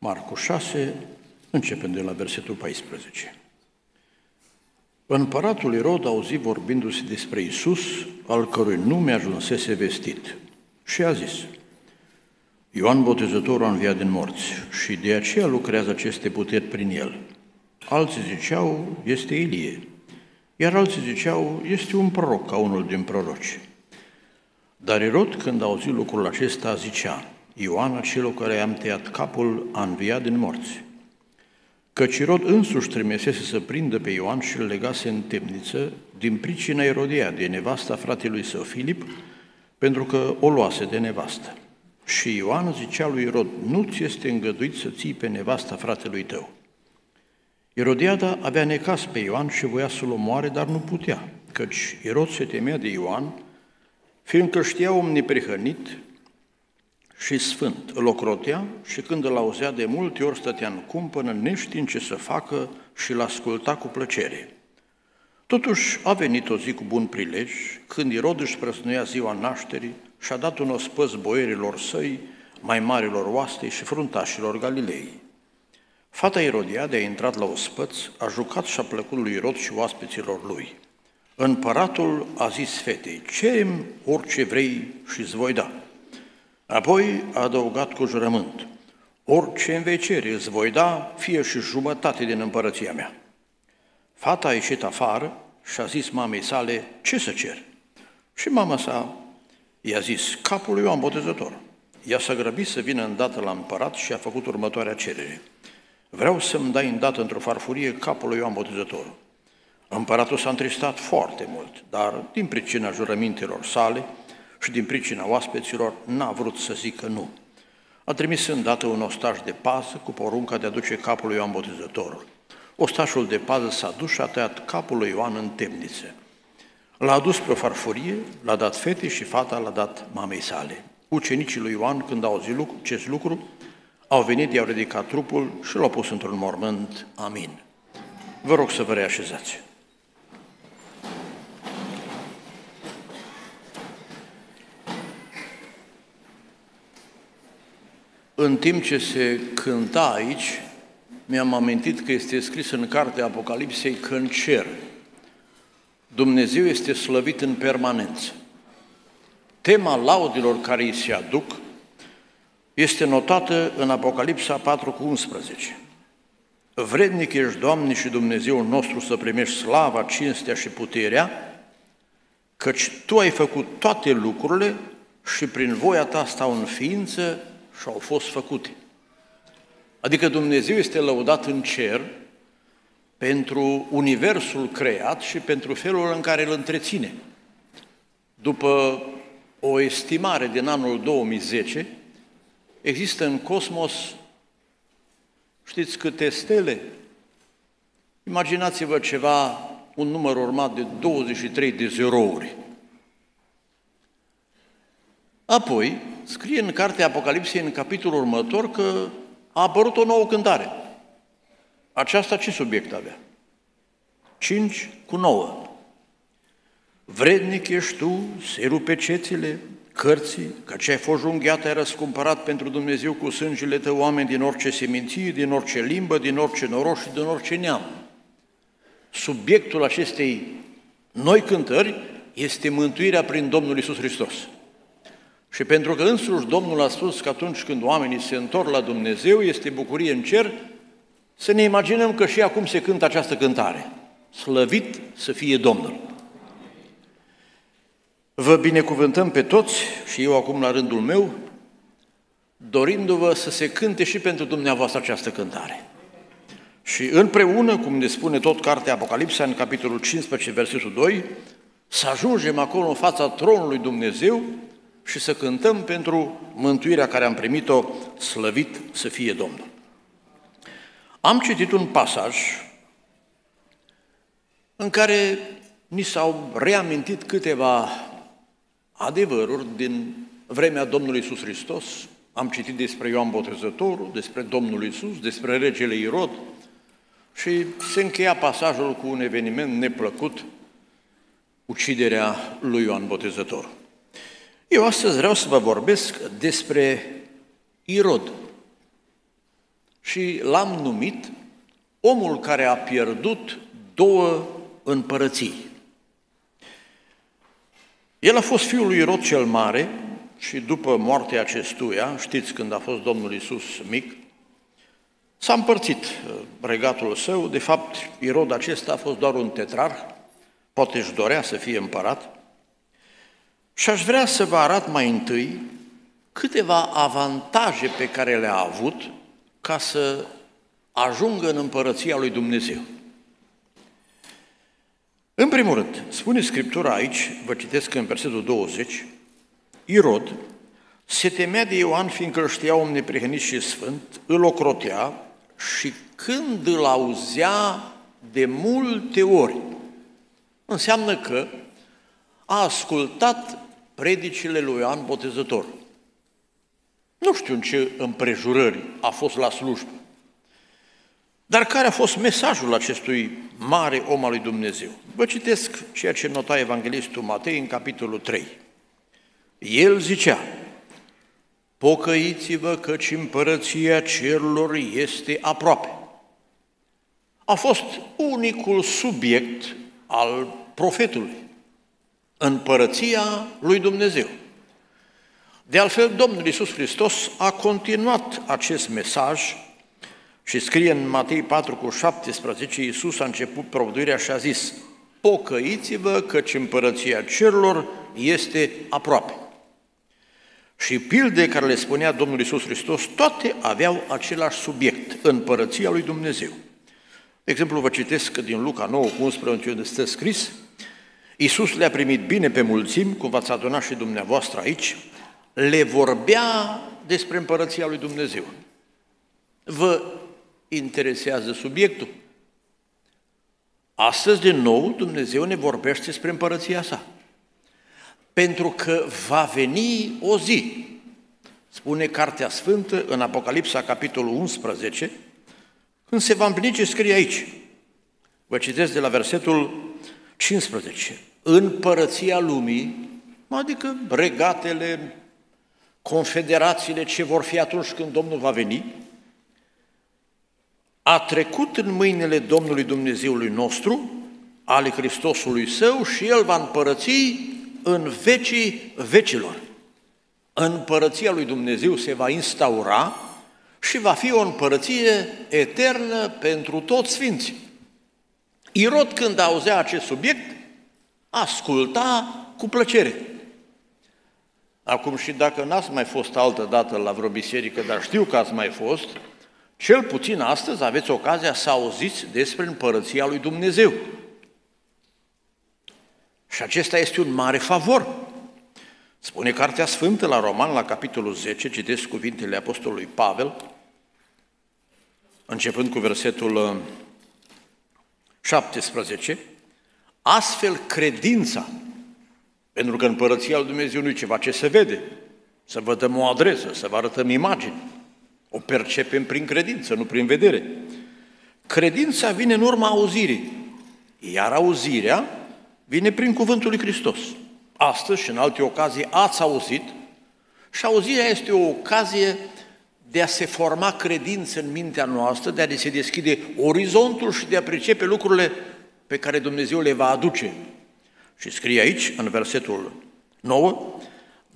Marcu 6, începând de la versetul 14. Împăratul Irod auzi vorbindu-se despre Isus, al cărui nume ajunsese vestit, și a zis, Ioan Botezătorul a înviat din morți și de aceea lucrează aceste puteri prin el. Alții ziceau, este Ilie, iar alții ziceau, este un proroc ca unul din proroci. Dar Irod, când a auzit lucrul acesta, zicea, Ioan, acel care i-am tăiat capul, a înviat din morți. Căci Irod însuși trimisese să prindă pe Ioan și îl legase în temniță din pricina Erodia de nevasta fratelui său Filip, pentru că o luase de nevastă. Și Ioan zicea lui Irod, nu ți este îngăduit să ții pe nevasta fratelui tău. Erodiada avea necas pe Ioan și voia să-l omoare, dar nu putea, căci Irod se temea de Ioan, fiindcă știa om neprihănit și sfânt. Îl ocrotea și când îl auzea de multe ori stătea în cumpănă, neștiind ce să facă și l asculta cu plăcere. Totuși a venit o zi cu bun prilej, când Irod își prăsnuia ziua nașterii și a dat un ospăț boierilor săi, mai marilor oastei și fruntașilor Galilei. Fata Irodiade a intrat la ospăț, a jucat și a plăcut lui Irod și oaspeților lui. Împăratul a zis fetei, cerem orice vrei și îți voi da. Apoi a adăugat cu jurământ, orice îmi vei cere îți voi da, fie și jumătate din împărăția mea. Fata a ieșit afară și a zis mamei sale, ce să cer? Și mama sa i-a zis, capul lui Ioan Botezător. Ea s-a grăbit să vină îndată la împărat și a făcut următoarea cerere. Vreau să-mi dai îndată într-o farfurie capul lui Ioan Botezător. Împăratul s-a întristat foarte mult, dar din pricina jurămintelor sale și din pricina oaspeților n-a vrut să zică nu. A trimis îndată un ostaș de pază cu porunca de a duce capul lui Ioan Botezătorul. Ostașul de pază s-a dus și a tăiat capul lui Ioan în temniță. L-a adus pe o farfurie, l-a dat fetei și fata l-a dat mamei sale. Ucenicii lui Ioan, când au auzit lucru, acest lucru, au venit, i-au ridicat trupul și l-au pus într-un mormânt. Amin. Vă rog să vă reașezați. În timp ce se cânta aici, mi-am amintit că este scris în cartea Apocalipsei că în cer Dumnezeu este slăvit în permanență. Tema laudilor care îi se aduc este notată în Apocalipsa 4 cu 11. Vrednic ești, Doamne și Dumnezeu nostru, să primești slava, cinstea și puterea, căci Tu ai făcut toate lucrurile și prin voia Ta stau în ființă și au fost făcute. Adică Dumnezeu este lăudat în cer pentru universul creat și pentru felul în care îl întreține. După o estimare din anul 2010, există în cosmos, știți câte stele? Imaginați-vă ceva, un număr urmat de 23 de zerouri. Apoi, scrie în cartea Apocalipsei, în capitolul următor, că a apărut o nouă cântare. Aceasta ce subiect avea? 5 cu 9. Vrednic ești tu să rupe cețile cărții, că ce ai fost junghiat ai răscumpărat pentru Dumnezeu cu sângele tău oameni din orice seminție, din orice limbă, din orice noroc și din orice neam. Subiectul acestei noi cântări este mântuirea prin Domnul Isus Hristos. Și pentru că însuși Domnul a spus că atunci când oamenii se întorc la Dumnezeu, este bucurie în cer, să ne imaginăm că și acum se cântă această cântare. Slăvit să fie Domnul! Vă binecuvântăm pe toți și eu acum la rândul meu, dorindu-vă să se cânte și pentru dumneavoastră această cântare. Și împreună, cum ne spune tot cartea Apocalipsa în capitolul 15, versetul 2, să ajungem acolo în fața tronului Dumnezeu și să cântăm pentru mântuirea care am primit-o, slăvit să fie Domnul. Am citit un pasaj în care ni s-au reamintit câteva adevăruri din vremea Domnului Isus Hristos. Am citit despre Ioan Botezătorul, despre Domnul Isus, despre regele Irod și se încheia pasajul cu un eveniment neplăcut, uciderea lui Ioan Botezătorul. Eu astăzi vreau să vă vorbesc despre Irod. și l-am numit omul care a pierdut două împărății. El a fost fiul lui Irod cel Mare și după moartea acestuia, știți când a fost Domnul Isus mic, s-a împărțit uh, regatul său. De fapt, Irod acesta a fost doar un tetrarh, poate își dorea să fie împărat. Și aș vrea să vă arăt mai întâi câteva avantaje pe care le-a avut ca să ajungă în împărăția lui Dumnezeu. În primul rând, spune Scriptura aici, vă citesc în versetul 20, Irod se temea de Ioan fiindcă îl știa om neprihănit și sfânt, îl ocrotea și când îl auzea de multe ori, înseamnă că a ascultat predicile lui Ioan Botezător. Nu știu în ce împrejurări a fost la slujbă, dar care a fost mesajul acestui mare om al lui Dumnezeu? Vă citesc ceea ce nota Evanghelistul Matei în capitolul 3. El zicea, pocăiți-vă căci împărăția cerurilor este aproape. A fost unicul subiect al profetului, împărăția lui Dumnezeu. De altfel, Domnul Iisus Hristos a continuat acest mesaj și scrie în Matei 4 cu 17, Iisus a început provăduirea și a zis, pocăiți-vă căci împărăția cerurilor este aproape. Și pilde care le spunea Domnul Iisus Hristos, toate aveau același subiect, împărăția lui Dumnezeu. De exemplu, vă citesc din Luca 9, 11, unde stă scris, Iisus le-a primit bine pe mulțimi, cum v-ați adunat și dumneavoastră aici, le vorbea despre împărăția lui Dumnezeu. Vă interesează subiectul? Astăzi, din nou, Dumnezeu ne vorbește despre împărăția sa. Pentru că va veni o zi, spune Cartea Sfântă în Apocalipsa, capitolul 11, când se va împlini ce scrie aici. Vă citesc de la versetul 15. Împărăția lumii, adică regatele, confederațiile ce vor fi atunci când Domnul va veni, a trecut în mâinile Domnului Dumnezeului nostru, ale Hristosului Său și El va împărăți în vecii vecilor. Împărăția lui Dumnezeu se va instaura și va fi o împărăție eternă pentru toți sfinții. Irod, când auzea acest subiect, asculta cu plăcere. Acum și dacă n-ați mai fost altă dată la vreo biserică, dar știu că ați mai fost, cel puțin astăzi aveți ocazia să auziți despre împărăția lui Dumnezeu. Și acesta este un mare favor. Spune Cartea Sfântă la Roman, la capitolul 10, citesc cuvintele Apostolului Pavel, începând cu versetul 17, uh, astfel credința, pentru că împărăția lui Dumnezeu nu e ceva ce se vede, să vă dăm o adresă, să vă arătăm imagini, o percepem prin credință, nu prin vedere. Credința vine în urma auzirii, iar auzirea vine prin cuvântul lui Hristos. Astăzi și în alte ocazii ați auzit și auzirea este o ocazie de a se forma credință în mintea noastră, de a se deschide orizontul și de a pricepe lucrurile pe care Dumnezeu le va aduce. Și scrie aici, în versetul 9,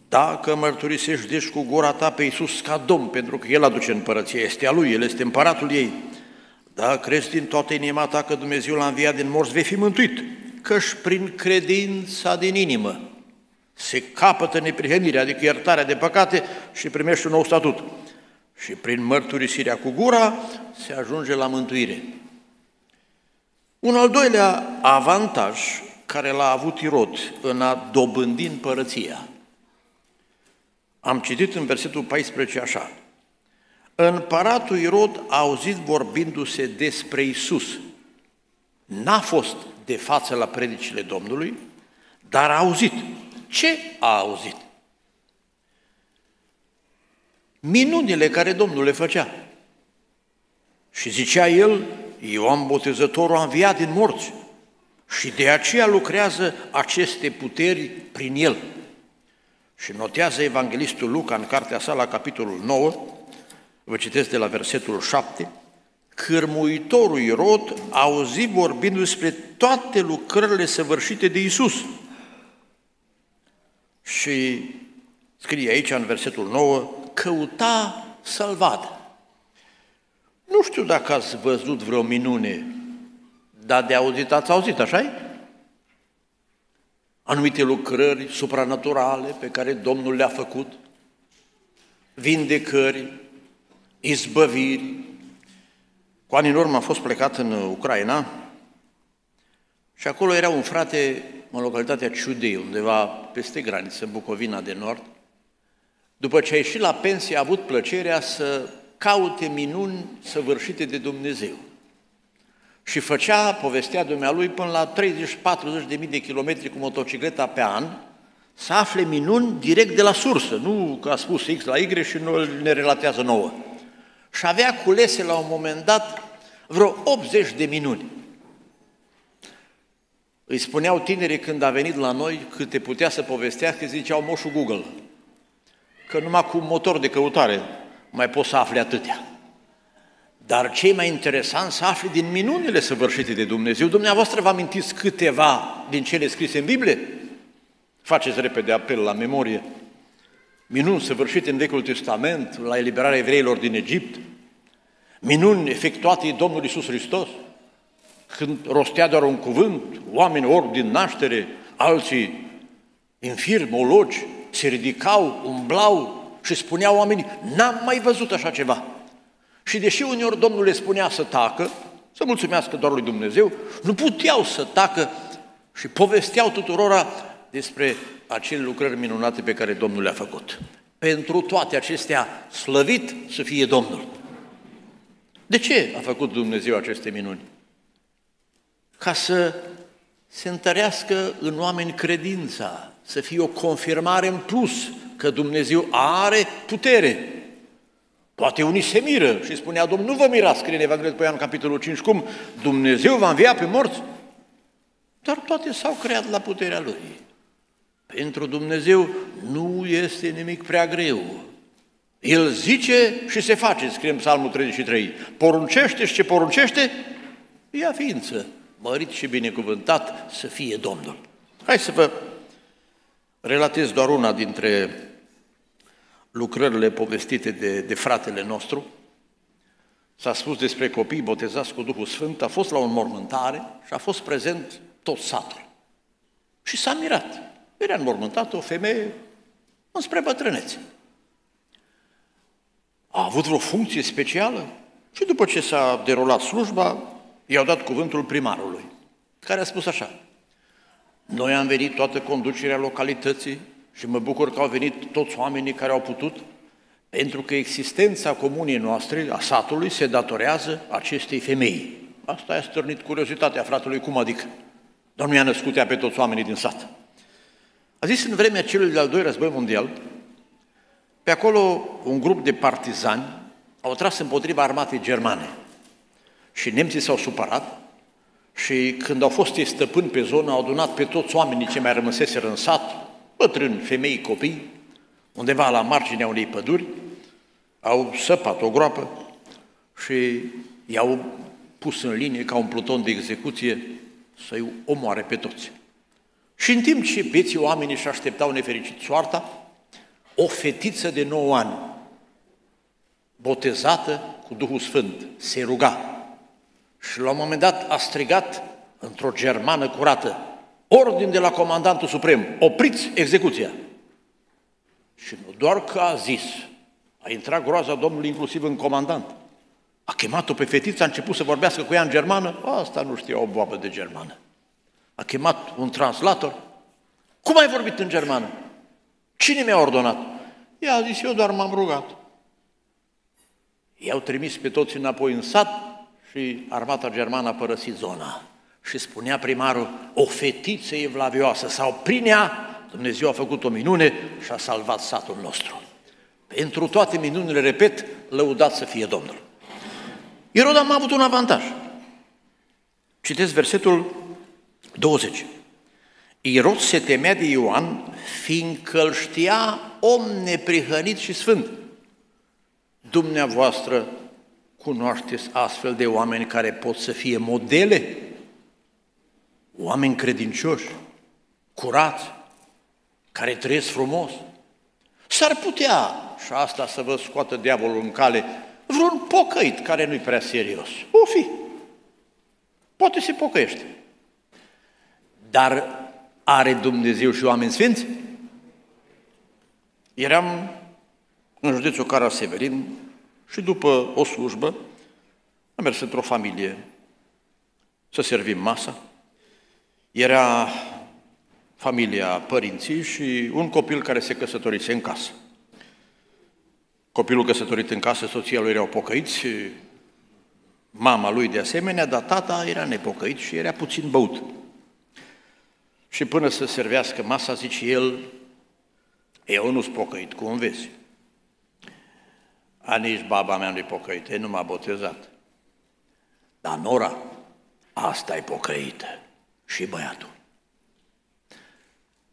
dacă mărturisești deci cu gura ta pe Iisus ca Domn, pentru că El aduce împărăția, este a Lui, El este împăratul ei, da, crezi din toată inima ta că Dumnezeu l-a înviat din morți, vei fi mântuit, căci prin credința din inimă se capătă neprihănirea, adică iertarea de păcate și primești un nou statut. Și prin mărturisirea cu gura se ajunge la mântuire. Un al doilea avantaj care l-a avut Irod în a dobândi împărăția. Am citit în versetul 14 așa. Împăratul Irod a auzit vorbindu-se despre Isus. N-a fost de față la predicile Domnului, dar a auzit. Ce a auzit? Minunile care Domnul le făcea. Și zicea el, Ioan Botezătorul a înviat din morți și de aceea lucrează aceste puteri prin el. Și notează evanghelistul Luca în cartea sa la capitolul 9, Vă citesc de la versetul 7. Cârmuitorul Irod auzi vorbindu despre toate lucrările săvârșite de Isus. Și scrie aici în versetul 9, căuta să-l vadă. Nu știu dacă ați văzut vreo minune, dar de auzit ați auzit, așa -i? Anumite lucrări supranaturale pe care Domnul le-a făcut, vindecări, izbăviri. Cu ani în urmă am fost plecat în Ucraina și acolo era un frate în localitatea Ciudei, undeva peste graniță, în Bucovina de Nord. După ce a ieșit la pensie, a avut plăcerea să caute minuni săvârșite de Dumnezeu. Și făcea, povestea dumnealui, până la 30-40 de mii de kilometri cu motocicleta pe an, să afle minuni direct de la sursă, nu că a spus X la Y și nu ne relatează nouă. Și avea culese la un moment dat vreo 80 de minuni. Îi spuneau tinerii când a venit la noi câte putea să povestească, ziceau moșul Google, că numai cu motor de căutare mai poți să afli atâtea. Dar ce mai interesant să afli din minunile săvârșite de Dumnezeu. Dumneavoastră vă amintiți câteva din cele scrise în Biblie? Faceți repede apel la memorie. Minuni săvârșite în Vechiul Testament, la eliberarea evreilor din Egipt, minuni efectuate de Domnul Isus Hristos, când rostea doar un cuvânt, oameni ori din naștere, alții infirmi, ologi, se ridicau, umblau și spuneau oamenii, n-am mai văzut așa ceva. Și deși uneori Domnul le spunea să tacă, să mulțumească doar lui Dumnezeu, nu puteau să tacă și povesteau tuturora despre acele lucrări minunate pe care Domnul le-a făcut. Pentru toate acestea, slăvit să fie Domnul. De ce a făcut Dumnezeu aceste minuni? Ca să se întărească în oameni credința, să fie o confirmare în plus că Dumnezeu are putere. Poate unii se miră și spunea, Domnul, nu vă mirați, scrie în Evanghelie după Ioan, capitolul 5, cum Dumnezeu va învia pe morți. Dar toate s-au creat la puterea Lui. Pentru Dumnezeu nu este nimic prea greu. El zice și se face, scrie în Psalmul 33. Poruncește și ce poruncește, ia ființă, mărit și binecuvântat să fie Domnul. Hai să vă relatez doar una dintre lucrările povestite de, de fratele nostru. S-a spus despre copii botezați cu Duhul Sfânt, a fost la o înmormântare și a fost prezent tot satul. Și s-a mirat. Era înmormântată o femeie înspre bătrânețe. A avut vreo funcție specială? Și după ce s-a derulat slujba, i-au dat cuvântul primarului, care a spus așa, noi am venit toată conducerea localității și mă bucur că au venit toți oamenii care au putut, pentru că existența comunii noastre, a satului, se datorează acestei femei. Asta a stârnit curiozitatea fratelui, cum adică? Dar nu i-a născut ea pe toți oamenii din sat. A zis în vremea celui de-al doilea război mondial, pe acolo un grup de partizani au tras împotriva armatei germane și nemții s-au supărat și când au fost ei stăpâni pe zonă, au adunat pe toți oamenii ce mai rămăseseră în sat, bătrâni, femei, copii, undeva la marginea unei păduri, au săpat o groapă și i-au pus în linie ca un pluton de execuție să-i omoare pe toți. Și în timp ce beții oamenii își așteptau nefericit soarta, o fetiță de 9 ani, botezată cu Duhul Sfânt, se ruga și la un moment dat a strigat într-o germană curată, ordin de la comandantul suprem, opriți execuția. Și nu doar că a zis, a intrat groaza Domnului inclusiv în comandant. A chemat-o pe fetiță, a început să vorbească cu ea în germană, asta nu știa o boabă de germană. A chemat un translator. Cum ai vorbit în germană? Cine mi-a ordonat? Ea a zis, eu doar m-am rugat. I-au trimis pe toți înapoi în sat și armata germană a părăsit zona. Și spunea primarul, o fetiță evlavioasă sau prin ea Dumnezeu a făcut o minune și a salvat satul nostru. Pentru toate minunile, repet, lăudat să fie Domnul. Irod a avut un avantaj. Citesc versetul 20. Irod se temea de Ioan, fiindcă îl știa om neprihănit și sfânt. Dumneavoastră cunoașteți astfel de oameni care pot să fie modele? Oameni credincioși, curați, care trăiesc frumos. S-ar putea, și asta să vă scoată diavolul în cale, vreun pocăit care nu-i prea serios. O fi. Poate se pocăiește. Dar are Dumnezeu și oameni sfinți? Eram în județul Caraseverin și după o slujbă am mers într-o familie să servim masa. Era familia părinții și un copil care se căsătorise în casă. Copilul căsătorit în casă, soția lui erau pocăiți, mama lui de asemenea, dar tata era nepocăit și era puțin băut. Și până să servească masa, zice el, eu nu sunt pocăit, cum vezi? A, nici baba mea nu-i pocăită, nu m-a botezat. Dar Nora, asta e pocăită și băiatul.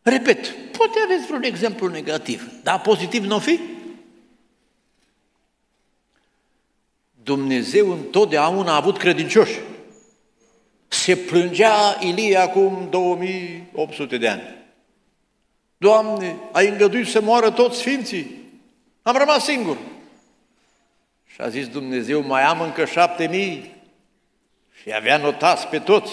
Repet, poate aveți vreun exemplu negativ, dar pozitiv nu fi? Dumnezeu întotdeauna a avut credincioși. Se plângea Ilie acum 2800 de ani. Doamne, ai îngăduit să moară toți sfinții. Am rămas singur. Și a zis Dumnezeu, mai am încă șapte mii. Și avea notați pe toți.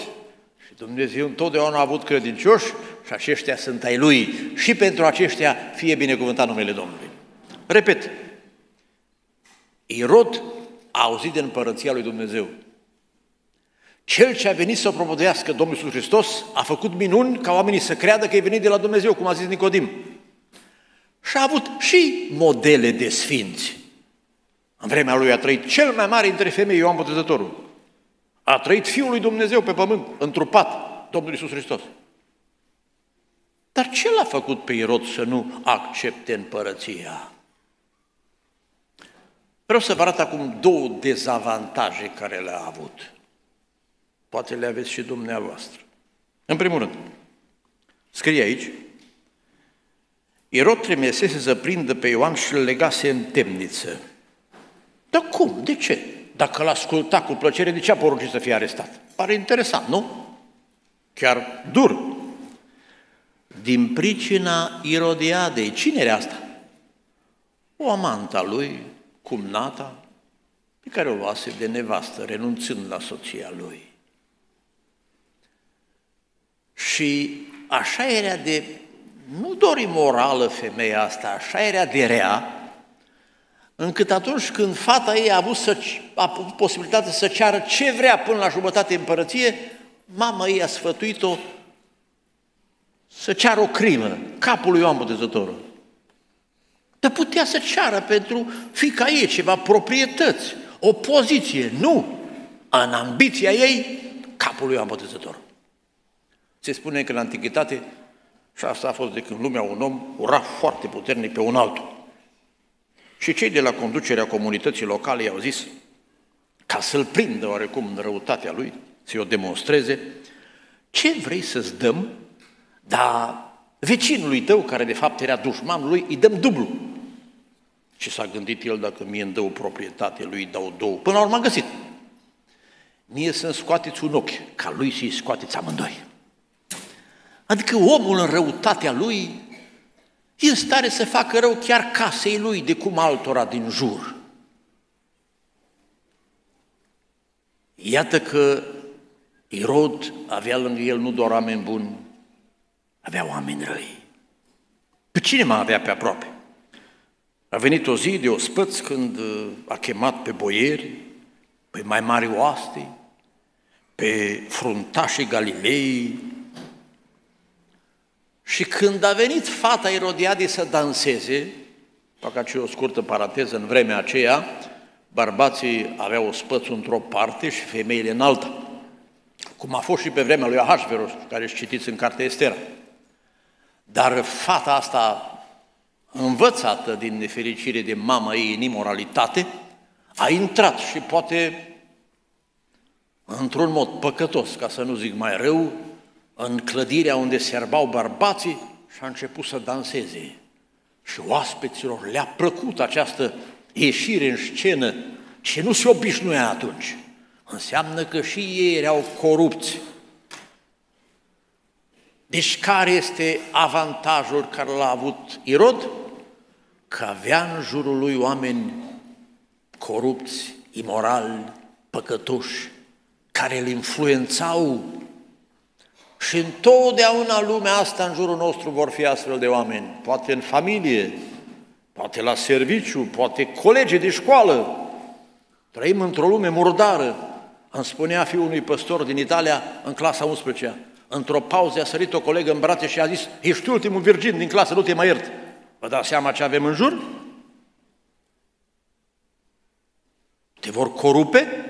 Și Dumnezeu întotdeauna a avut credincioși și aceștia sunt ai Lui. Și pentru aceștia fie binecuvântat numele Domnului. Repet, Irod a auzit de împărăția lui Dumnezeu. Cel ce a venit să propovădească Domnul Iisus Hristos a făcut minuni ca oamenii să creadă că e venit de la Dumnezeu, cum a zis Nicodim. Și a avut și modele de sfinți. În vremea lui a trăit cel mai mare dintre femei, Ioan Botezătorul. A trăit Fiul lui Dumnezeu pe pământ, întrupat, Domnul Iisus Hristos. Dar ce l-a făcut pe Irod să nu accepte împărăția? Vreau să vă arăt acum două dezavantaje care le-a avut. Poate le aveți și dumneavoastră. În primul rând, scrie aici, Irod trimisese să prindă pe Ioan și îl legase în temniță. Dar cum? De ce? Dacă l asculta cu plăcere, de ce a poruncit să fie arestat? Pare interesant, nu? Chiar dur. Din pricina Irodiadei. Cine era asta? O amanta lui, cumnata, pe care o luase de nevastă, renunțând la soția lui. Și așa era de, nu doar imorală femeia asta, așa era de rea, încât atunci când fata ei a avut, să, a avut posibilitatea să ceară ce vrea până la jumătate împărăție, mama ei a sfătuit-o să ceară o crimă, capul lui Ioan Botezătorul. Dar putea să ceară pentru fica ei ceva proprietăți, o poziție. Nu! În ambiția ei, capul lui Ioan Botezătorul. Se spune că în antichitate, și asta a fost de când lumea un om ura foarte puternic pe un altul. Și cei de la conducerea comunității locale i-au zis, ca să-l prindă oarecum în răutatea lui, să-i o demonstreze, ce vrei să-ți dăm, dar vecinului tău, care de fapt era dușmanul lui, îi dăm dublu. Și s-a gândit el, dacă mie îmi dă o proprietate, lui îi dau două. Până la urmă am găsit. Mie să-mi scoateți un ochi, ca lui să-i scoateți amândoi. Adică omul în răutatea lui e în stare să facă rău chiar casei lui de cum altora din jur. Iată că Irod avea lângă el nu doar oameni buni, avea oameni răi. Pe cine mai avea pe aproape? A venit o zi de ospăț când uh, a chemat pe boieri, pe mai mari oaste, pe fruntașii Galilei, și când a venit fata Erodiade să danseze, fac aici o scurtă paranteză, în vremea aceea, bărbații aveau spățul într-o parte și femeile în alta, cum a fost și pe vremea lui Ahasveros, care își citiți în cartea Estera. Dar fata asta, învățată din nefericire de mama ei în imoralitate, a intrat și poate într-un mod păcătos, ca să nu zic mai rău, în clădirea unde serbau bărbații și a început să danseze. Și oaspeților le-a plăcut această ieșire în scenă ce nu se obișnuia atunci. Înseamnă că și ei erau corupți. Deci care este avantajul care l-a avut Irod? Că avea în jurul lui oameni corupți, imorali, păcătoși, care îl influențau și întotdeauna lumea asta în jurul nostru vor fi astfel de oameni, poate în familie, poate la serviciu, poate colegi de școală. Trăim într-o lume murdară. Îmi spunea fiul unui păstor din Italia în clasa 11 Într-o pauză a sărit o colegă în brațe și a zis, ești ultimul virgin din clasă, nu te mai iert. Vă dați seama ce avem în jur? Te vor corupe?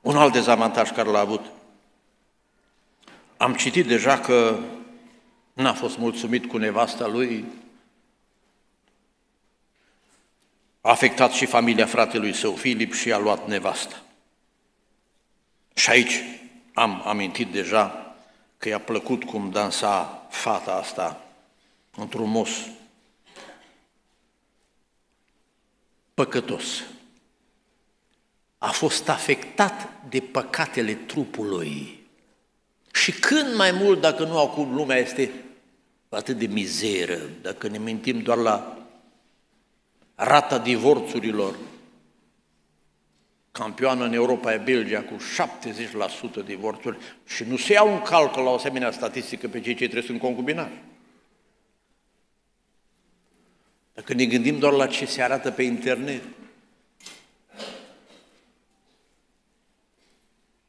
Un alt dezavantaj care l-a avut. Am citit deja că n-a fost mulțumit cu nevasta lui, a afectat și familia fratelui său Filip și a luat nevasta. Și aici am amintit deja că i-a plăcut cum dansa fata asta într-un mos păcătos. A fost afectat de păcatele trupului. Și când mai mult, dacă nu acum lumea este atât de mizeră, dacă ne mintim doar la rata divorțurilor, campioană în Europa e Belgia cu 70% divorțuri și nu se iau un calcul la o asemenea statistică pe cei ce trebuie în concubinaj. Dacă ne gândim doar la ce se arată pe internet,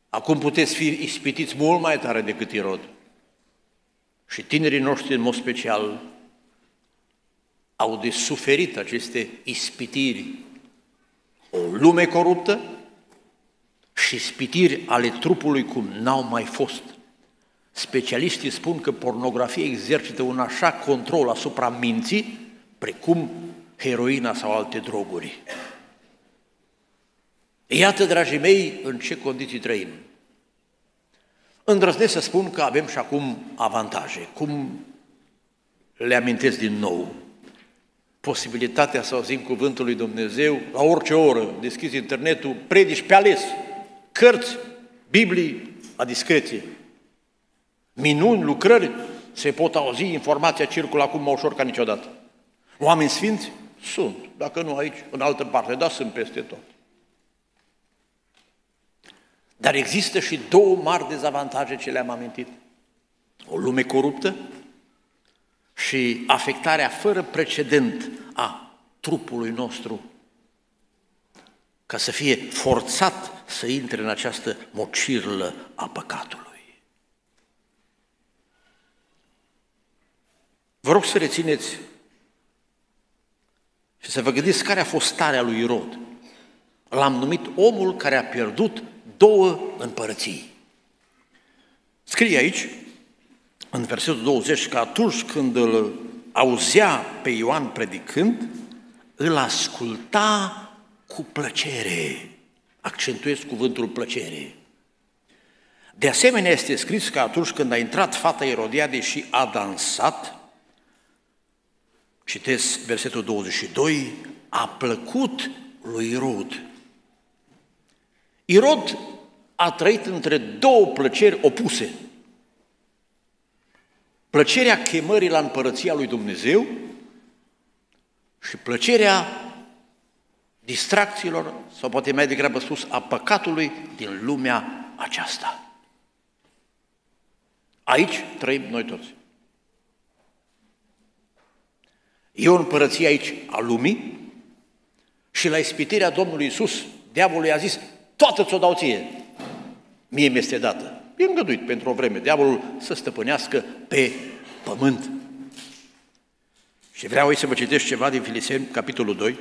acum puteți fi ispitiți mult mai tare decât Irod. Și tinerii noștri, în mod special, au de suferit aceste ispitiri. O lume coruptă și spitiri ale trupului cum n-au mai fost. Specialiștii spun că pornografia exercită un așa control asupra minții precum heroina sau alte droguri. Iată, dragii mei, în ce condiții trăim. Îndrăznesc să spun că avem și acum avantaje. Cum le amintesc din nou? Posibilitatea să auzim cuvântul lui Dumnezeu la orice oră, deschizi internetul, predici pe ales, cărți, Biblii, la discreție. Minuni, lucrări, se pot auzi, informația circulă acum mai ușor ca niciodată. Oameni sfinți? Sunt. Dacă nu aici, în altă parte, dar sunt peste tot. Dar există și două mari dezavantaje ce le-am amintit. O lume coruptă și afectarea fără precedent a trupului nostru ca să fie forțat să intre în această mocirlă a păcatului. Vă rog să rețineți și să vă gândiți care a fost starea lui Irod. L-am numit omul care a pierdut două împărății. Scrie aici, în versetul 20, că atunci când îl auzea pe Ioan predicând, îl asculta cu plăcere. Accentuez cuvântul plăcere. De asemenea, este scris că atunci când a intrat fata Erodiade și a dansat, Citesc versetul 22, a plăcut lui Irod. Irod a trăit între două plăceri opuse. Plăcerea chemării la împărăția lui Dumnezeu și plăcerea distracțiilor, sau poate mai degrabă spus, a păcatului din lumea aceasta. Aici trăim noi toți. E o împărăție aici a lumii și la ispitirea Domnului Isus, diavolul i-a zis, toată ți-o dau ție, mie mi-este dată. E îngăduit pentru o vreme diavolul să stăpânească pe pământ. Și vreau să vă citesc ceva din Filiseni, capitolul 2.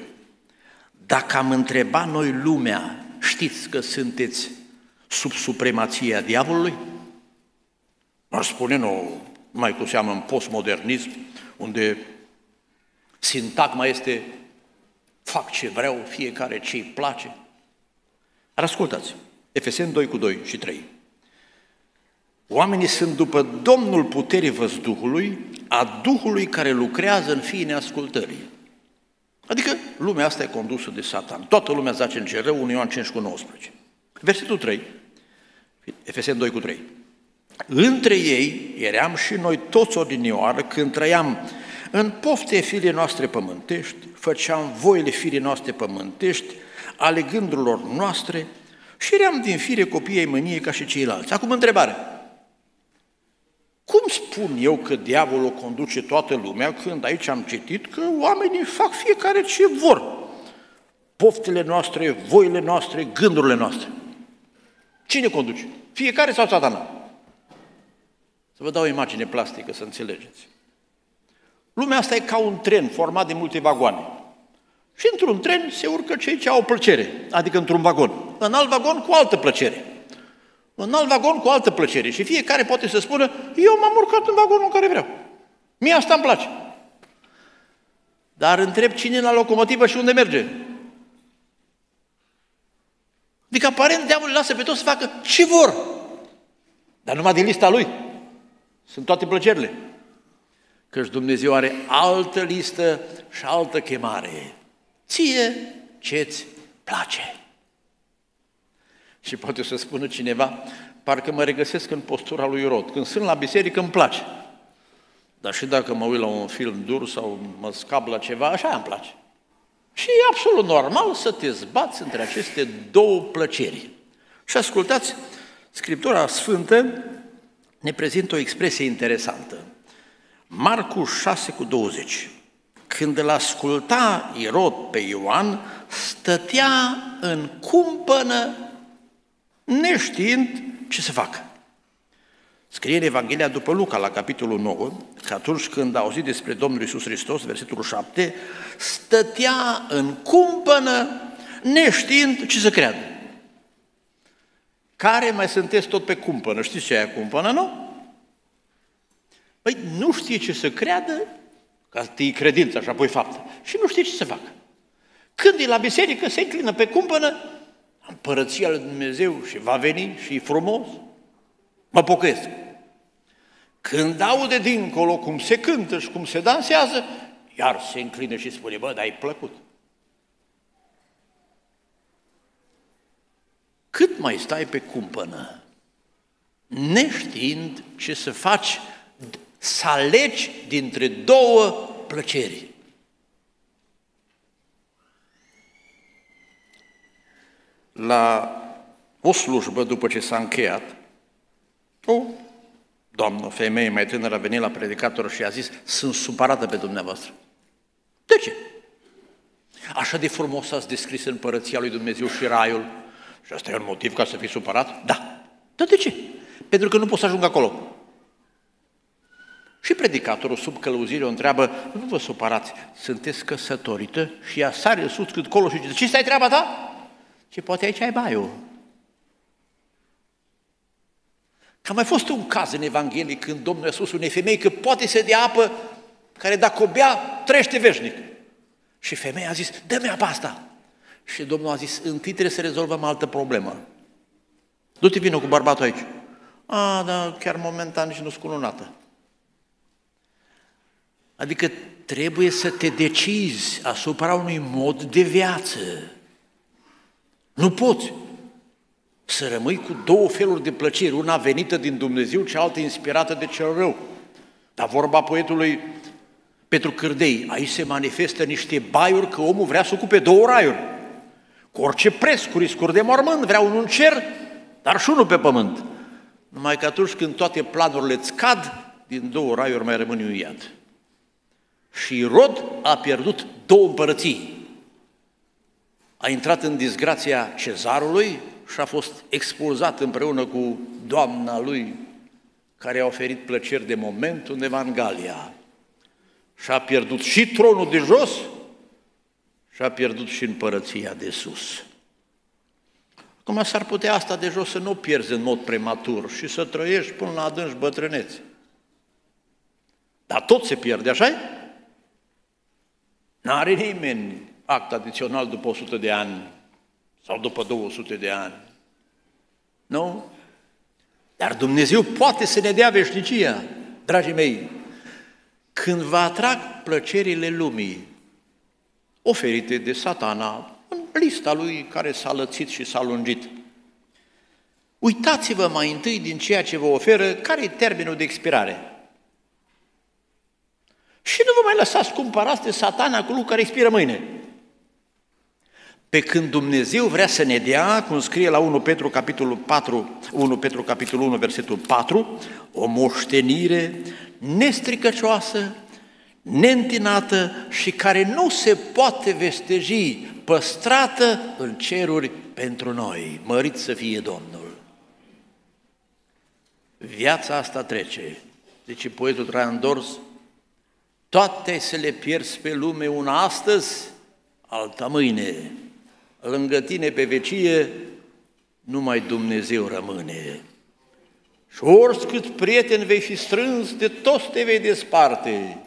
Dacă am întrebat noi lumea, știți că sunteți sub supremația diavolului? Ar spune, nu, mai cu seamă în postmodernism, unde Sintagma este fac ce vreau, fiecare ce îi place. Dar ascultați, Efeseni 2 cu 2 și 3. Oamenii sunt după Domnul puterii văzduhului, a Duhului care lucrează în fiii neascultării. Adică lumea asta e condusă de Satan. Toată lumea zace în cer rău, 1 Ioan 5 cu 19. Versetul 3, Efesen 2 cu 3. Între ei eram și noi toți odinioară când trăiam în pofte firii noastre pământești, făceam voile firii noastre pământești, ale gândurilor noastre și eram din fire copiii mâniei ca și ceilalți. Acum întrebare. Cum spun eu că diavolul conduce toată lumea când aici am citit că oamenii fac fiecare ce vor? Poftele noastre, voile noastre, gândurile noastre. Cine conduce? Fiecare sau satana? Să vă dau o imagine plastică să înțelegeți. Lumea asta e ca un tren format de multe vagoane. Și într-un tren se urcă cei ce au plăcere, adică într-un vagon. În alt vagon cu altă plăcere. În alt vagon cu altă plăcere. Și fiecare poate să spună, eu m-am urcat în vagonul în care vreau. Mie asta îmi place. Dar întreb cine e la locomotivă și unde merge. Adică aparent diavolul lasă pe toți să facă ce vor. Dar numai din lista lui. Sunt toate plăcerile. Căci Dumnezeu are altă listă și altă chemare. Ție ce-ți place. Și poate să spună cineva, parcă mă regăsesc în postura lui Rod. Când sunt la biserică îmi place. Dar și dacă mă uit la un film dur sau mă scap la ceva, așa îmi place. Și e absolut normal să te zbați între aceste două plăceri. Și ascultați, Scriptura Sfântă ne prezintă o expresie interesantă. Marcu 6 cu 20. Când îl asculta Irod pe Ioan, stătea în cumpănă neștiind ce să facă. Scrie în Evanghelia după Luca, la capitolul 9, că atunci când a auzit despre Domnul Isus Hristos, versetul 7, stătea în cumpănă neștiind ce să creadă. Care mai sunteți tot pe cumpănă? Știți ce e cumpănă, nu? Păi nu știe ce să creadă, ca să credința și apoi faptă. Și nu știe ce să facă. Când e la biserică, se înclină pe cumpănă, împărăția lui Dumnezeu și va veni și e frumos, mă pocăiesc. Când aude dincolo cum se cântă și cum se dansează, iar se înclină și spune, bă, dar ai plăcut. Cât mai stai pe cumpănă, neștiind ce să faci, să alegi dintre două plăceri. La o slujbă, după ce s-a încheiat, o doamnă, femeie mai tânără a venit la predicator și a zis, sunt supărată pe dumneavoastră. De ce? Așa de frumos ați descris împărăția lui Dumnezeu și raiul. Și asta e un motiv ca să fii supărat? Da. Dar de ce? Pentru că nu poți să ajung acolo. Și predicatorul sub călăuzire o întreabă, nu vă supărați, sunteți căsătorită? Și ea sare sus cât colo și zice, ce stai treaba ta? Ce poate aici ai baiul. Că a mai fost un caz în Evanghelie când Domnul a spus unei femei că poate să dea apă care dacă o bea, trește veșnic. Și femeia a zis, dă-mi apa asta. Și Domnul a zis, întâi trebuie să rezolvăm altă problemă. Du-te vină cu bărbatul aici. A, dar chiar momentan nici nu sunt cununată. Adică trebuie să te decizi asupra unui mod de viață. Nu poți să rămâi cu două feluri de plăceri, una venită din Dumnezeu, cealaltă inspirată de cel rău. Dar vorba poetului Petru Cârdei, aici se manifestă niște baiuri că omul vrea să ocupe două raiuri. Cu orice preț, cu riscuri de mormânt, vrea unul în cer, dar și unul pe pământ. Numai că atunci când toate planurile îți cad, din două raiuri mai rămâne un iad. Și Rod a pierdut două împărății. A intrat în disgrația cezarului și a fost expulzat împreună cu doamna lui, care a oferit plăceri de moment undeva în Galia. Și a pierdut și tronul de jos și a pierdut și împărăția de sus. Acum s-ar putea asta de jos să nu pierzi în mod prematur și să trăiești până la adânci bătrânețe. Dar tot se pierde, așa N-are nimeni act adițional după 100 de ani sau după 200 de ani. Nu? Dar Dumnezeu poate să ne dea veșnicia, dragii mei. Când vă atrag plăcerile lumii, oferite de satana în lista lui care s-a lățit și s-a lungit. Uitați-vă mai întâi din ceea ce vă oferă, care e termenul de expirare. Și nu vă mai lăsați cumpărați de satana cu lucru care expiră mâine. Pe când Dumnezeu vrea să ne dea, cum scrie la 1 Petru capitolul 4, 1 Petru capitolul 1, versetul 4, o moștenire nestricăcioasă, neîntinată și care nu se poate vesteji, păstrată în ceruri pentru noi. Mărit să fie Domnul! Viața asta trece. Zice poetul Traian Dors, toate să le pierzi pe lume una astăzi, alta mâine. Lângă tine pe vecie, numai Dumnezeu rămâne. Și oricât prieten vei fi strâns, de toți te vei desparte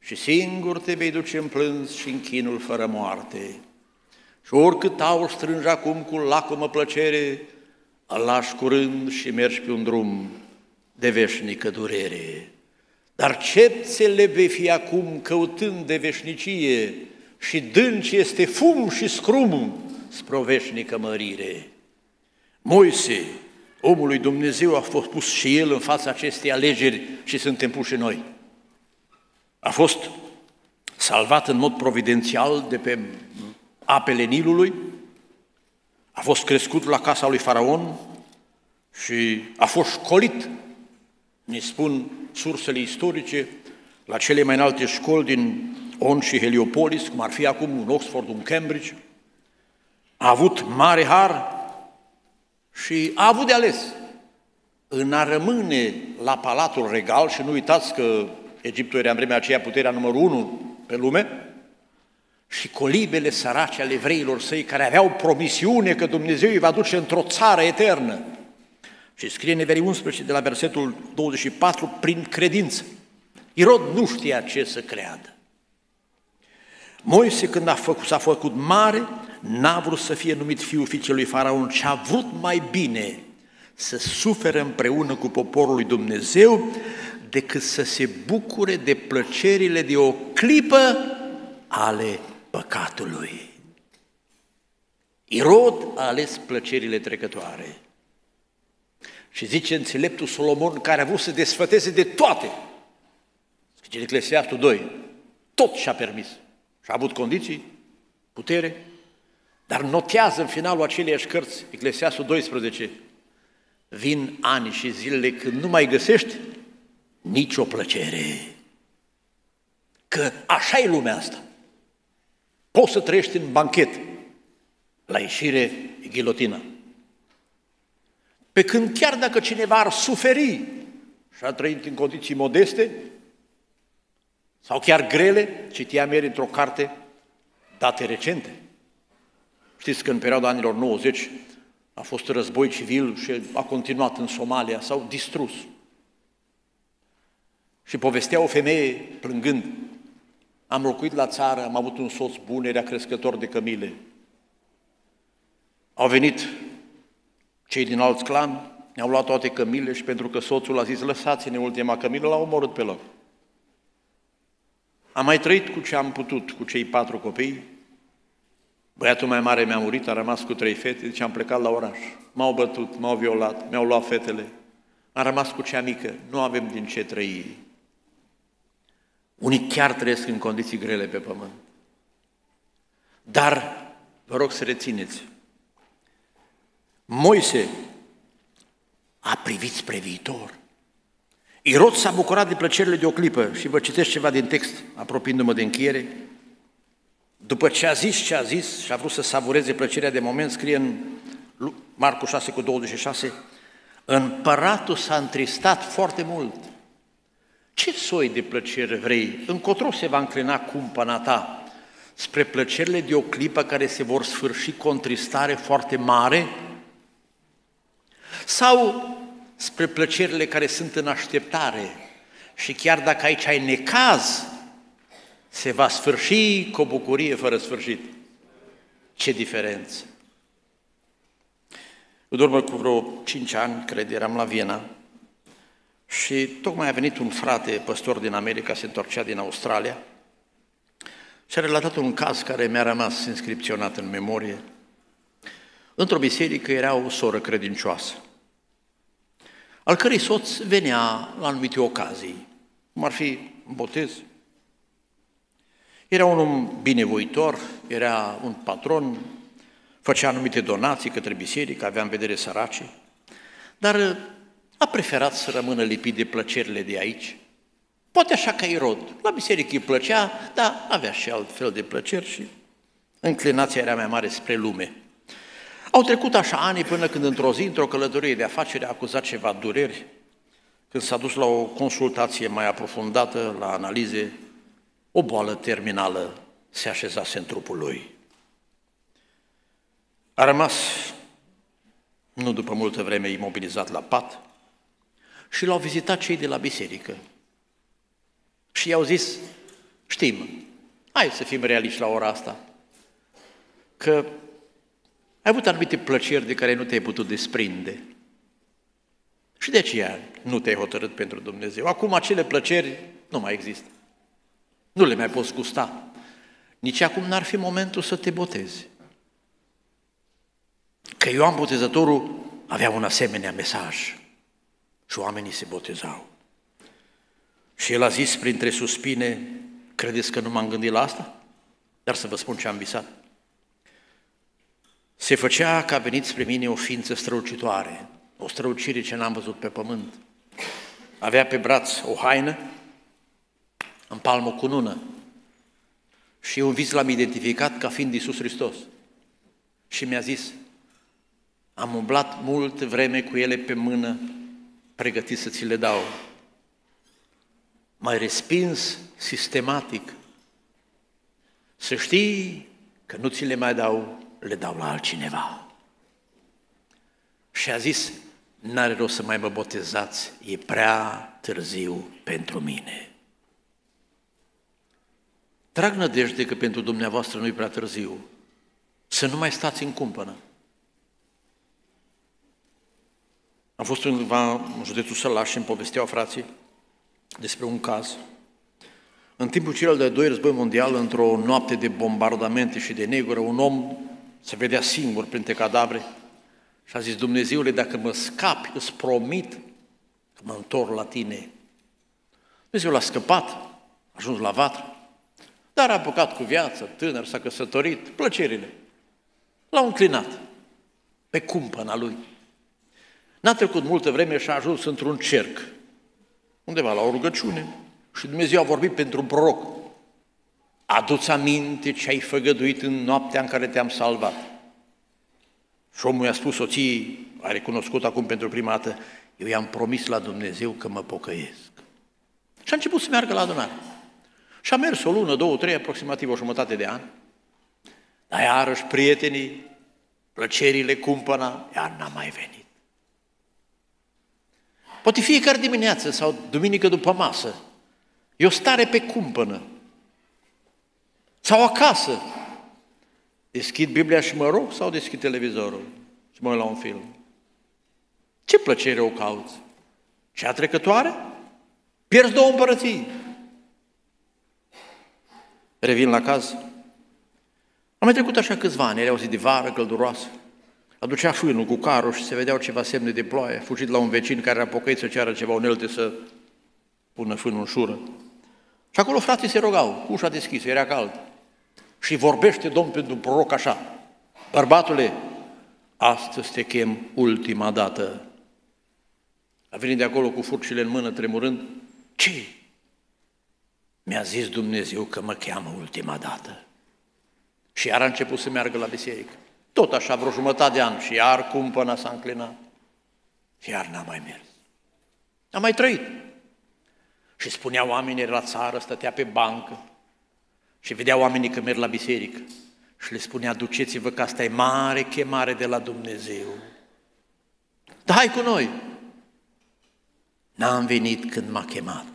și singur te vei duce în plâns și în chinul fără moarte. Și oricât au strânge acum cu lacomă plăcere, îl lași curând și mergi pe un drum de veșnică durere. Dar cepțele vei fi acum căutând de veșnicie și dânci este fum și scrum spre o veșnică mărire. Moise, omul lui Dumnezeu, a fost pus și el în fața acestei alegeri și suntem puși noi. A fost salvat în mod providențial de pe apele Nilului, a fost crescut la casa lui Faraon și a fost școlit, ne spun sursele istorice, la cele mai înalte școli din On și Heliopolis, cum ar fi acum un Oxford, un Cambridge, a avut mare har și a avut de ales în a rămâne la Palatul Regal și nu uitați că Egiptul era în vremea aceea puterea numărul unu pe lume, și colibele sărace ale evreilor săi care aveau promisiune că Dumnezeu îi va duce într-o țară eternă. Și scrie în Everi 11 de la versetul 24, prin credință. Irod nu știa ce să creadă. Moise, când a făcut, s-a făcut mare, n-a vrut să fie numit fiul fiicelui Faraon, ci a vrut mai bine să sufere împreună cu poporul lui Dumnezeu decât să se bucure de plăcerile de o clipă ale păcatului. Irod a ales plăcerile trecătoare. Și zice înțeleptul Solomon, care a vrut să desfăteze de toate. Zice Eclesiastul 2, tot și-a permis. Și a avut condiții, putere, dar notează în finalul aceleiași cărți, Eclesiastul 12, vin ani și zilele când nu mai găsești nicio plăcere. Că așa e lumea asta. Poți să trăiești în banchet, la ieșire e ghilotina. Pe când chiar dacă cineva ar suferi și a trăit în condiții modeste sau chiar grele, citiam ieri într-o carte date recente. Știți că în perioada anilor 90 a fost război civil și a continuat în Somalia, s-au distrus. Și povestea o femeie plângând, am locuit la țară, am avut un soț bun, era crescător de cămile. Au venit cei din alt clan, ne-au luat toate cămile și pentru că soțul a zis, lăsați-ne ultima cămilă, l-au omorât pe loc. Am mai trăit cu ce am putut, cu cei patru copii. Băiatul mai mare mi-a murit, a rămas cu trei fete, deci am plecat la oraș. M-au bătut, m-au violat, mi-au luat fetele. Am rămas cu cea mică, nu avem din ce trăi. Unii chiar trăiesc în condiții grele pe pământ. Dar vă rog să rețineți, Moise a privit spre viitor. Irod s-a bucurat de plăcerile de o clipă și vă citesc ceva din text, apropiindu-mă de încheiere. După ce a zis ce a zis și a vrut să savureze plăcerea de moment, scrie în Marcu 6 cu 26, împăratul s-a întristat foarte mult ce soi de plăceri vrei? Încotro se va înclina cumpăna ta? Spre plăcerile de o clipă care se vor sfârși cu o întristare foarte mare? Sau spre plăcerile care sunt în așteptare și chiar dacă aici ai necaz, se va sfârși cu o bucurie fără sfârșit. Ce diferență! În urmă cu vreo cinci ani, cred, eram la Viena și tocmai a venit un frate păstor din America, se întorcea din Australia și a relatat un caz care mi-a rămas inscripționat în memorie. Într-o biserică era o soră credincioasă, al cărei soț venea la anumite ocazii, cum ar fi botez. Era un om binevoitor, era un patron, făcea anumite donații către biserică, avea în vedere săracii, dar a preferat să rămână lipit de plăcerile de aici. Poate așa ca Irod. La biserică îi plăcea, dar avea și alt fel de plăceri și înclinația era mai mare spre lume. Au trecut așa ani până când într-o zi, într-o călătorie de afacere, a acuzat ceva dureri. Când s-a dus la o consultație mai aprofundată, la analize, o boală terminală se așezase în trupul lui. A rămas, nu după multă vreme, imobilizat la pat și l-au vizitat cei de la biserică. Și i-au zis, știm, hai să fim realiști la ora asta, că ai avut anumite plăceri de care nu te-ai putut desprinde. Și de aceea nu te-ai hotărât pentru Dumnezeu. Acum acele plăceri nu mai există. Nu le mai poți gusta. Nici acum n-ar fi momentul să te botezi. Că Ioan Botezătorul avea un asemenea mesaj și oamenii se botezau. Și el a zis printre suspine, credeți că nu m-am gândit la asta? Dar să vă spun ce am visat. Se făcea că a venit spre mine o ființă strălucitoare, o strălucire ce n-am văzut pe pământ. Avea pe braț o haină, în palmă cu nună. Și un vis l-am identificat ca fiind Iisus Hristos. Și mi-a zis, am umblat mult vreme cu ele pe mână, pregătit să ți le dau. Mai respins sistematic. Să știi că nu ți le mai dau, le dau la altcineva. Și a zis, n-are rost să mai mă botezați, e prea târziu pentru mine. Trag nădejde că pentru dumneavoastră nu e prea târziu. Să nu mai stați în cumpănă. Am fost undeva în județul Sălaș și îmi povesteau frații despre un caz. În timpul celor de doi război mondial, într-o noapte de bombardamente și de negură, un om se vedea singur printre cadavre și a zis, Dumnezeule, dacă mă scapi, îți promit că mă întorc la tine. Dumnezeu l-a scăpat, a ajuns la vatră, dar a apucat cu viață, tânăr, s-a căsătorit, plăcerile. L-au înclinat pe cumpăna lui. N-a trecut multă vreme și a ajuns într-un cerc, undeva la o rugăciune, și Dumnezeu a vorbit pentru un proroc. Adu-ți aminte ce ai făgăduit în noaptea în care te-am salvat. Și șomul i-a spus soției, a recunoscut acum pentru prima dată, eu i-am promis la Dumnezeu că mă pocăiesc. Și a început să meargă la adunare. Și a mers o lună, două, trei, aproximativ o jumătate de an. Dar iarăși prietenii, plăcerile, cumpăna, iar n-a mai venit. Poate fiecare dimineață sau duminică după masă. E o stare pe cumpănă. Sau acasă. Deschid Biblia și mă rog sau deschid televizorul și mă uit la un film? Ce plăcere o cauți? Cea trecătoare? Pierzi două împărății. Revin la caz. Am mai trecut așa câțiva ani, era o zi de vară călduroasă. Aducea fânul cu carul și se vedeau ceva semne de ploaie. Fugit la un vecin care era pocăit să ceară ceva unelte să pună fânul în șură. Și acolo frații se rogau, cu ușa deschisă, era cald. Și vorbește Domnul pentru proroc așa, bărbatule, astăzi te chem ultima dată. A venit de acolo cu furcile în mână, tremurând, ce? Mi-a zis Dumnezeu că mă cheamă ultima dată. Și iar a început să meargă la biserică. Tot așa, vreo jumătate de an și iar cumpăna s-a înclinat. Și iar n-a mai mers. A mai trăit. Și spunea oamenii la țară, stătea pe bancă și vedea oamenii că merg la biserică și le spunea, duceți-vă că asta e mare chemare de la Dumnezeu. Dar hai cu noi! N-am venit când m-a chemat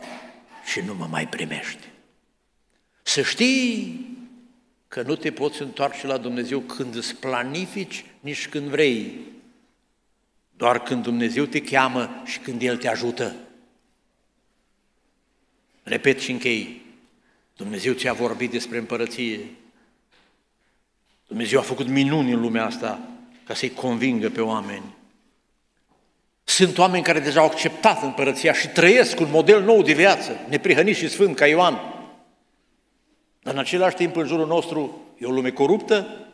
și nu mă mai primește. Să știi că nu te poți întoarce la Dumnezeu când îți planifici, nici când vrei, doar când Dumnezeu te cheamă și când El te ajută. Repet și închei. Dumnezeu ți-a vorbit despre împărăție. Dumnezeu a făcut minuni în lumea asta ca să-i convingă pe oameni. Sunt oameni care deja au acceptat împărăția și trăiesc un model nou de viață, neprihănit și sfânt ca Ioan. Dar în același timp în jurul nostru e o lume coruptă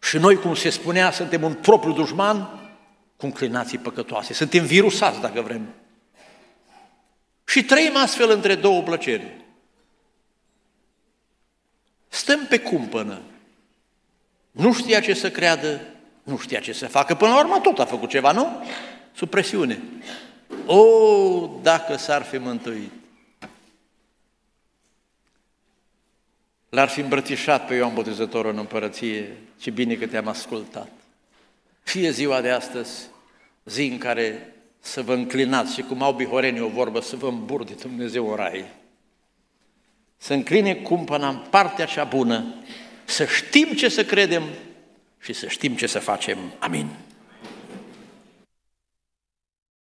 și noi, cum se spunea, suntem un propriu dușman cu înclinații păcătoase. Suntem virusați, dacă vrem. Și trăim astfel între două plăceri. Stăm pe cumpănă. Nu știa ce să creadă, nu știa ce să facă. Până la urmă tot a făcut ceva, nu? Sub presiune. O, dacă s-ar fi mântuit! L-ar fi îmbrățișat pe Ioan Botezătorul în împărăție, ce bine că te-am ascultat. Fie ziua de astăzi, zi în care să vă înclinați și cum au bihorenii o vorbă, să vă îmburde Dumnezeu în rai. Să încline cumpăna în partea cea bună, să știm ce să credem și să știm ce să facem. Amin.